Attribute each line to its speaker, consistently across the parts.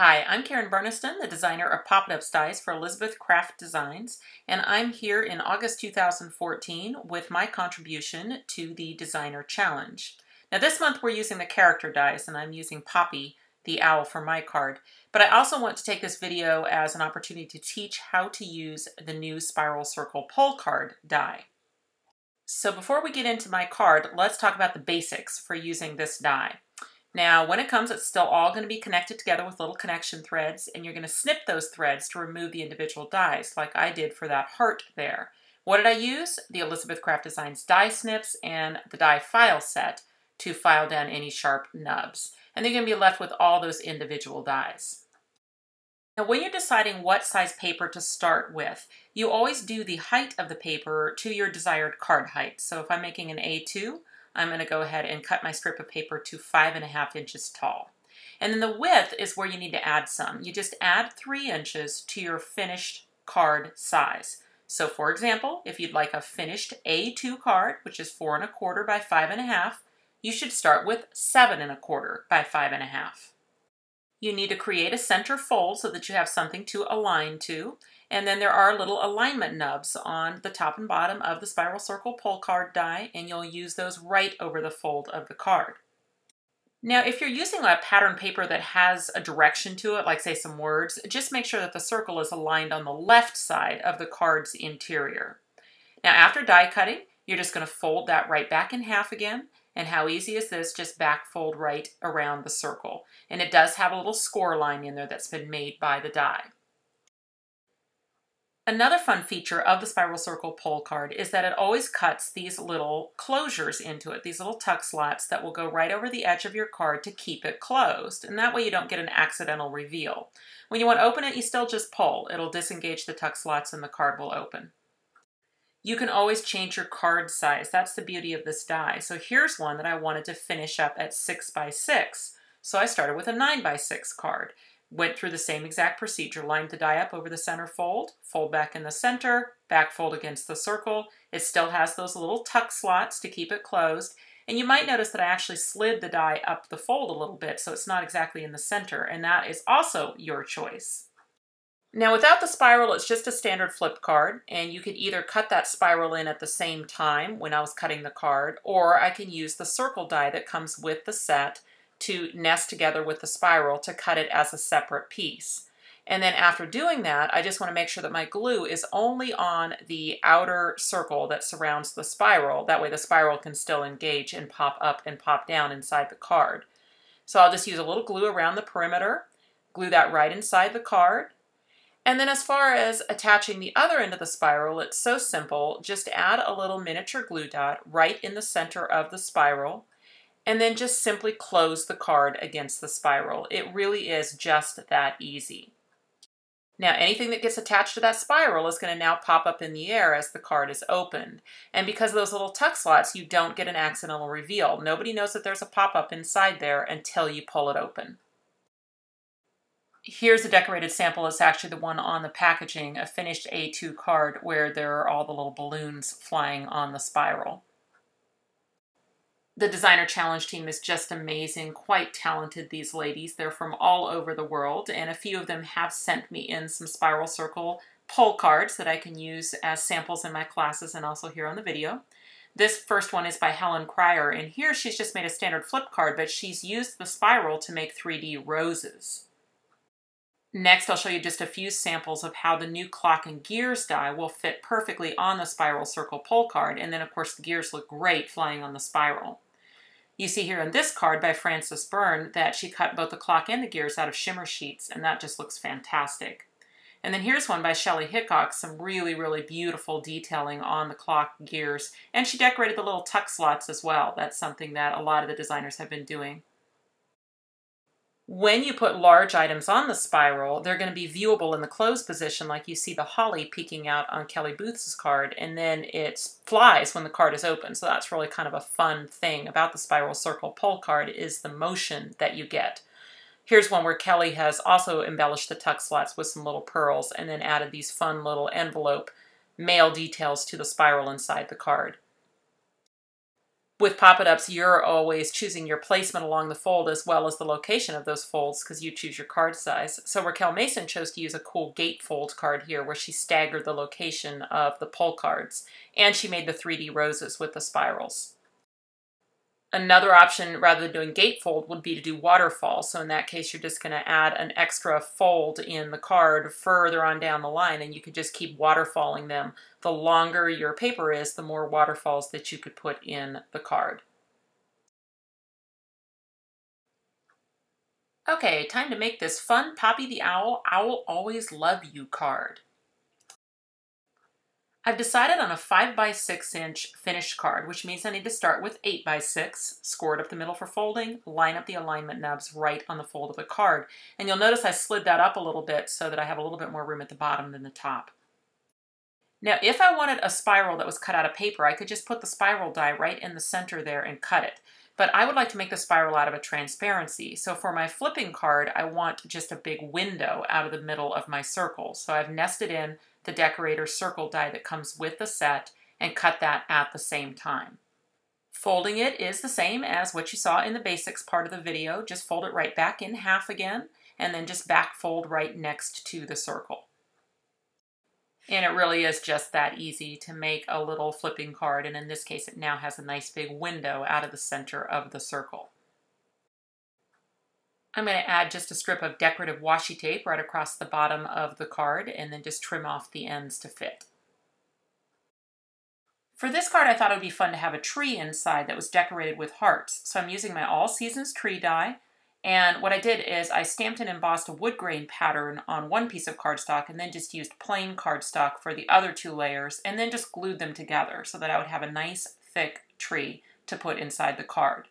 Speaker 1: Hi, I'm Karen Burniston, the designer of Pop It Ups dies for Elizabeth Craft Designs, and I'm here in August 2014 with my contribution to the Designer Challenge. Now this month we're using the character dies, and I'm using Poppy, the owl, for my card. But I also want to take this video as an opportunity to teach how to use the new Spiral Circle Pull card die. So before we get into my card, let's talk about the basics for using this die. Now, when it comes, it's still all going to be connected together with little connection threads, and you're going to snip those threads to remove the individual dies, like I did for that heart there. What did I use? The Elizabeth Craft Designs die snips and the die file set to file down any sharp nubs. And they're going to be left with all those individual dies. Now, when you're deciding what size paper to start with, you always do the height of the paper to your desired card height. So if I'm making an A2, I'm going to go ahead and cut my strip of paper to five and a half inches tall. And then the width is where you need to add some. You just add three inches to your finished card size. So for example, if you'd like a finished A2 card, which is four and a quarter by five and a half, you should start with seven and a quarter by five and a half. You need to create a center fold so that you have something to align to. And then there are little alignment nubs on the top and bottom of the spiral circle pull card die, and you'll use those right over the fold of the card. Now, if you're using a pattern paper that has a direction to it, like say some words, just make sure that the circle is aligned on the left side of the card's interior. Now, after die cutting, you're just going to fold that right back in half again. And how easy is this? Just back fold right around the circle. And it does have a little score line in there that's been made by the die. Another fun feature of the Spiral Circle pull card is that it always cuts these little closures into it, these little tuck slots that will go right over the edge of your card to keep it closed. And that way you don't get an accidental reveal. When you want to open it, you still just pull. It'll disengage the tuck slots and the card will open. You can always change your card size. That's the beauty of this die. So here's one that I wanted to finish up at 6 by 6 So I started with a 9 by 6 card. Went through the same exact procedure, lined the die up over the center fold, fold back in the center, back fold against the circle. It still has those little tuck slots to keep it closed. And you might notice that I actually slid the die up the fold a little bit, so it's not exactly in the center, and that is also your choice. Now without the spiral, it's just a standard flip card, and you could either cut that spiral in at the same time when I was cutting the card, or I can use the circle die that comes with the set to nest together with the spiral to cut it as a separate piece. And then after doing that, I just want to make sure that my glue is only on the outer circle that surrounds the spiral. That way the spiral can still engage and pop up and pop down inside the card. So I'll just use a little glue around the perimeter, glue that right inside the card. And then as far as attaching the other end of the spiral, it's so simple. Just add a little miniature glue dot right in the center of the spiral and then just simply close the card against the spiral. It really is just that easy. Now anything that gets attached to that spiral is going to now pop up in the air as the card is opened. And because of those little tuck slots, you don't get an accidental reveal. Nobody knows that there's a pop-up inside there until you pull it open. Here's a decorated sample. It's actually the one on the packaging, a finished A2 card where there are all the little balloons flying on the spiral. The designer challenge team is just amazing quite talented these ladies. They're from all over the world and a few of them have sent me in some spiral circle pull cards that i can use as samples in my classes and also here on the video. This first one is by helen cryer and here she's just made a standard flip card but she's used the spiral to make 3d roses Next, I'll show you just a few samples of how the new clock and gears die will fit perfectly on the spiral circle pull card, and then of course the gears look great flying on the spiral. You see here in this card by Frances Byrne that she cut both the clock and the gears out of shimmer sheets, and that just looks fantastic. And then here's one by Shelley Hickok, some really, really beautiful detailing on the clock gears. And she decorated the little tuck slots as well. That's something that a lot of the designers have been doing. When you put large items on the spiral, they're going to be viewable in the closed position like you see the holly peeking out on Kelly Booth's card, and then it flies when the card is open. So that's really kind of a fun thing about the spiral circle pull card is the motion that you get. Here's one where Kelly has also embellished the tuck slots with some little pearls and then added these fun little envelope mail details to the spiral inside the card. With Pop-It-Ups, you're always choosing your placement along the fold as well as the location of those folds because you choose your card size. So Raquel Mason chose to use a cool gatefold card here where she staggered the location of the pull cards. And she made the 3D roses with the spirals. Another option, rather than doing gatefold, would be to do waterfall. So in that case, you're just going to add an extra fold in the card further on down the line, and you could just keep waterfalling them. The longer your paper is, the more waterfalls that you could put in the card. Okay, time to make this fun Poppy the Owl, Owl Always Love You card. I've decided on a 5 by 6 inch finished card, which means I need to start with 8 by 6, score it up the middle for folding, line up the alignment nubs right on the fold of the card. And you'll notice I slid that up a little bit so that I have a little bit more room at the bottom than the top. Now, if I wanted a spiral that was cut out of paper, I could just put the spiral die right in the center there and cut it. But I would like to make the spiral out of a transparency. So for my flipping card, I want just a big window out of the middle of my circle. So I've nested in the decorator circle die that comes with the set and cut that at the same time. Folding it is the same as what you saw in the basics part of the video. Just fold it right back in half again and then just back fold right next to the circle. And it really is just that easy to make a little flipping card. And in this case, it now has a nice big window out of the center of the circle. I'm going to add just a strip of decorative washi tape right across the bottom of the card and then just trim off the ends to fit. For this card, I thought it would be fun to have a tree inside that was decorated with hearts. So I'm using my All Seasons tree die. And what I did is I stamped and embossed a wood grain pattern on one piece of cardstock and then just used plain cardstock for the other two layers and then just glued them together so that I would have a nice thick tree to put inside the card.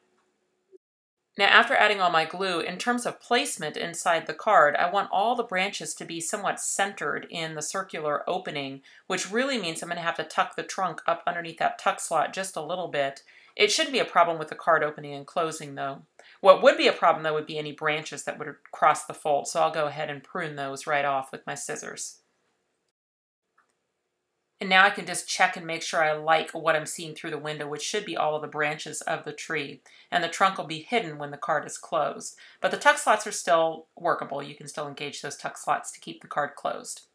Speaker 1: Now after adding all my glue, in terms of placement inside the card, I want all the branches to be somewhat centered in the circular opening, which really means I'm going to have to tuck the trunk up underneath that tuck slot just a little bit. It shouldn't be a problem with the card opening and closing though. What would be a problem though would be any branches that would cross the fold, so I'll go ahead and prune those right off with my scissors. And now I can just check and make sure I like what I'm seeing through the window, which should be all of the branches of the tree. And the trunk will be hidden when the card is closed. But the tuck slots are still workable. You can still engage those tuck slots to keep the card closed.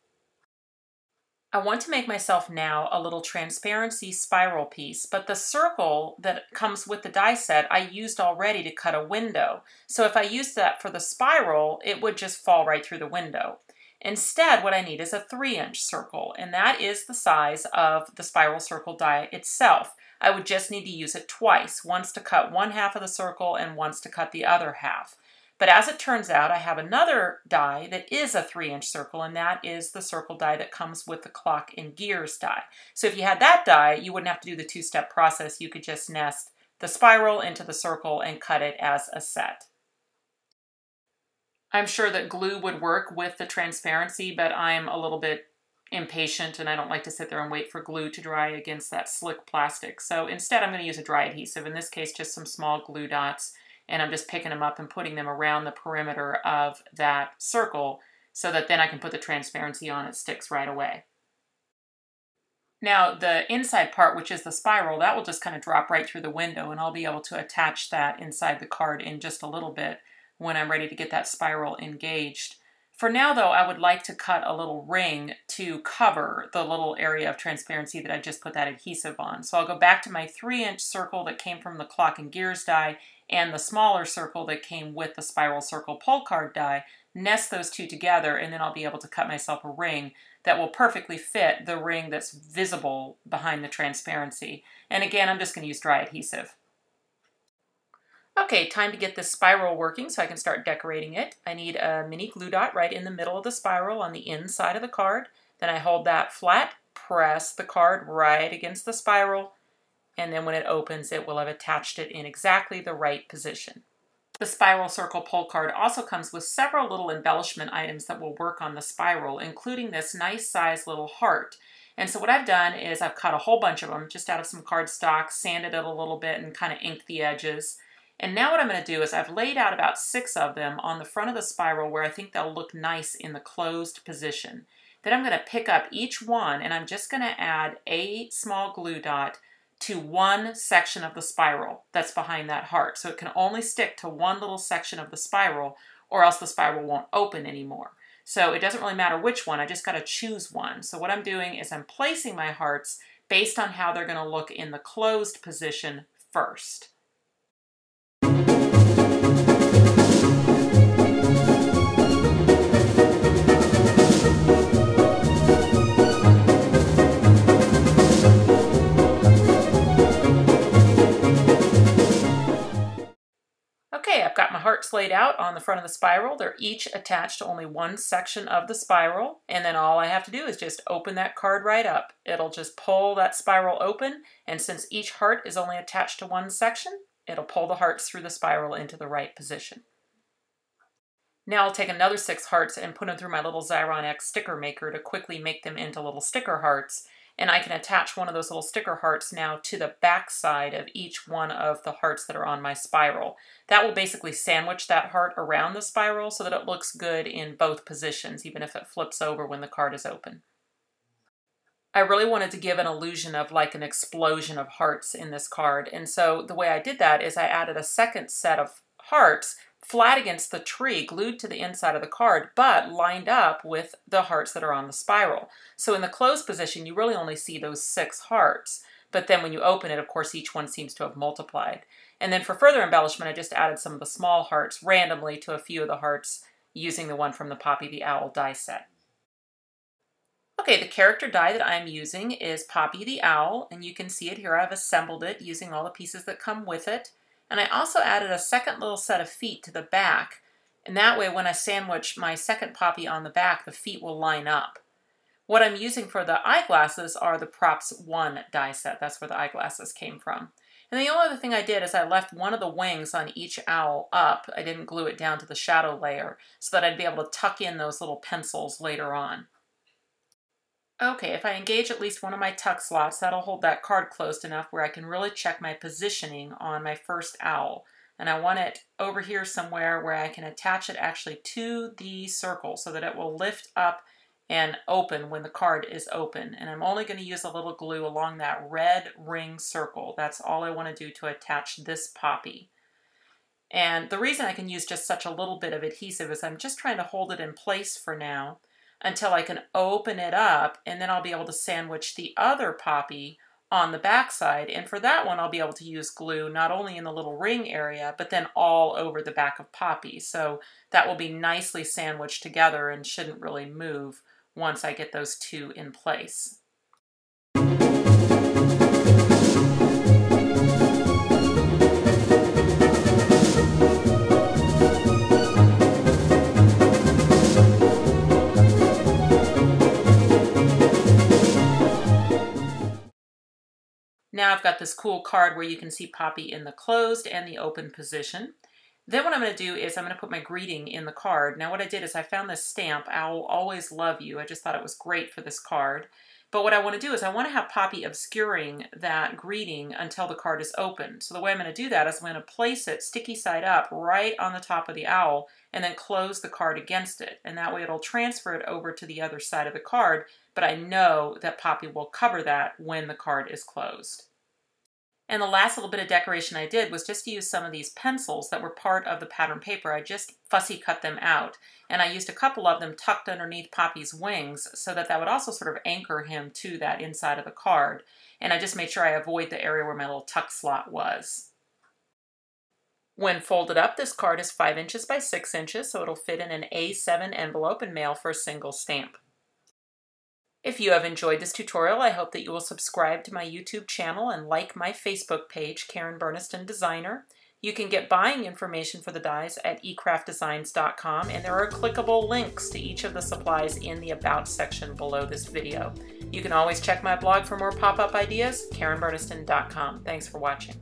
Speaker 1: I want to make myself now a little transparency spiral piece, but the circle that comes with the die set I used already to cut a window. So if I used that for the spiral, it would just fall right through the window. Instead, what I need is a three inch circle, and that is the size of the spiral circle die itself. I would just need to use it twice, once to cut one half of the circle and once to cut the other half. But as it turns out, I have another die that is a three inch circle, and that is the circle die that comes with the clock and gears die. So if you had that die, you wouldn't have to do the two step process. You could just nest the spiral into the circle and cut it as a set. I'm sure that glue would work with the transparency, but I'm a little bit impatient and I don't like to sit there and wait for glue to dry against that slick plastic. So instead I'm going to use a dry adhesive, in this case just some small glue dots, and I'm just picking them up and putting them around the perimeter of that circle so that then I can put the transparency on, it sticks right away. Now the inside part, which is the spiral, that will just kind of drop right through the window and I'll be able to attach that inside the card in just a little bit when I'm ready to get that spiral engaged. For now though, I would like to cut a little ring to cover the little area of transparency that I just put that adhesive on. So I'll go back to my three inch circle that came from the clock and gears die and the smaller circle that came with the spiral circle pull card die, nest those two together, and then I'll be able to cut myself a ring that will perfectly fit the ring that's visible behind the transparency. And again, I'm just going to use dry adhesive. Okay, time to get this spiral working so I can start decorating it. I need a mini glue dot right in the middle of the spiral on the inside of the card. Then I hold that flat, press the card right against the spiral, and then when it opens, it will have attached it in exactly the right position. The spiral circle pull card also comes with several little embellishment items that will work on the spiral, including this nice size little heart. And so what I've done is I've cut a whole bunch of them just out of some cardstock, sanded it a little bit, and kind of inked the edges. And now what I'm going to do is I've laid out about six of them on the front of the spiral where I think they'll look nice in the closed position. Then I'm going to pick up each one and I'm just going to add a small glue dot to one section of the spiral that's behind that heart. So it can only stick to one little section of the spiral or else the spiral won't open anymore. So it doesn't really matter which one, I just got to choose one. So what I'm doing is I'm placing my hearts based on how they're going to look in the closed position first. Hearts laid out on the front of the spiral. They're each attached to only one section of the spiral. And then all I have to do is just open that card right up. It'll just pull that spiral open. And since each heart is only attached to one section, it'll pull the hearts through the spiral into the right position. Now I'll take another six hearts and put them through my little Xyron X sticker maker to quickly make them into little sticker hearts and I can attach one of those little sticker hearts now to the back side of each one of the hearts that are on my spiral. That will basically sandwich that heart around the spiral so that it looks good in both positions, even if it flips over when the card is open. I really wanted to give an illusion of like an explosion of hearts in this card, and so the way I did that is I added a second set of hearts flat against the tree, glued to the inside of the card, but lined up with the hearts that are on the spiral. So in the closed position, you really only see those six hearts. But then when you open it, of course, each one seems to have multiplied. And then for further embellishment, I just added some of the small hearts randomly to a few of the hearts using the one from the Poppy the Owl die set. Okay, the character die that I'm using is Poppy the Owl, and you can see it here. I've assembled it using all the pieces that come with it. And I also added a second little set of feet to the back. And that way, when I sandwich my second poppy on the back, the feet will line up. What I'm using for the eyeglasses are the Props 1 die set. That's where the eyeglasses came from. And the only other thing I did is I left one of the wings on each owl up. I didn't glue it down to the shadow layer so that I'd be able to tuck in those little pencils later on. Okay, if I engage at least one of my tuck slots, that'll hold that card closed enough where I can really check my positioning on my first owl. And I want it over here somewhere where I can attach it actually to the circle so that it will lift up and open when the card is open. And I'm only going to use a little glue along that red ring circle. That's all I want to do to attach this poppy. And the reason I can use just such a little bit of adhesive is I'm just trying to hold it in place for now until I can open it up and then I'll be able to sandwich the other poppy on the backside. And for that one, I'll be able to use glue not only in the little ring area, but then all over the back of Poppy. So that will be nicely sandwiched together and shouldn't really move once I get those two in place. Now I've got this cool card where you can see Poppy in the closed and the open position. Then what I'm going to do is I'm going to put my greeting in the card. Now what I did is I found this stamp, I'll always love you. I just thought it was great for this card. But what I want to do is I want to have Poppy obscuring that greeting until the card is open. So the way I'm going to do that is I'm going to place it sticky side up right on the top of the owl and then close the card against it. And that way it'll transfer it over to the other side of the card, but I know that Poppy will cover that when the card is closed. And the last little bit of decoration I did was just to use some of these pencils that were part of the pattern paper. I just fussy cut them out. And I used a couple of them tucked underneath Poppy's wings so that that would also sort of anchor him to that inside of the card. And I just made sure I avoid the area where my little tuck slot was. When folded up, this card is 5 inches by 6 inches, so it'll fit in an A7 envelope and mail for a single stamp. If you have enjoyed this tutorial, I hope that you will subscribe to my YouTube channel and like my Facebook page, Karen Burniston Designer. You can get buying information for the dies at ecraftdesigns.com, and there are clickable links to each of the supplies in the About section below this video. You can always check my blog for more pop-up ideas, karenburniston.com. Thanks for watching.